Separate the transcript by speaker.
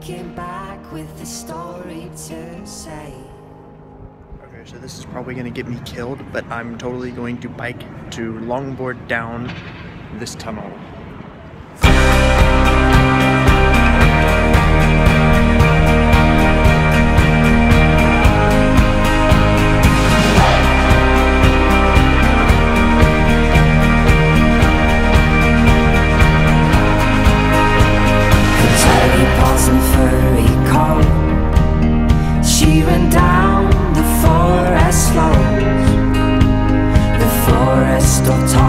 Speaker 1: came back with a story to say.
Speaker 2: Okay, so this is probably going to get me killed, but I'm totally going to bike to longboard down this tunnel.
Speaker 1: The